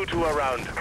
When around.